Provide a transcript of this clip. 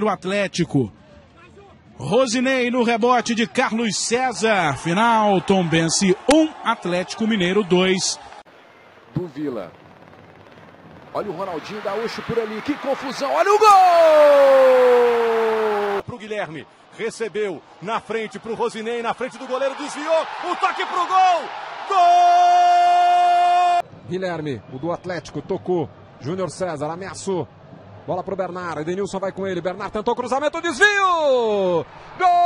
do Atlético. Rosinei no rebote de Carlos César. Final, Tombense 1, Atlético Mineiro 2. Do Vila. Olha o Ronaldinho Gaúcho por ali. Que confusão. Olha o gol! Pro Guilherme. Recebeu na frente pro Rosinei, na frente do goleiro, desviou. O toque pro gol! Gol! Guilherme, o do Atlético, tocou. Júnior César ameaçou. Bola pro Bernardo. Edenilson vai com ele. Bernardo tentou cruzamento, desvio! Gol!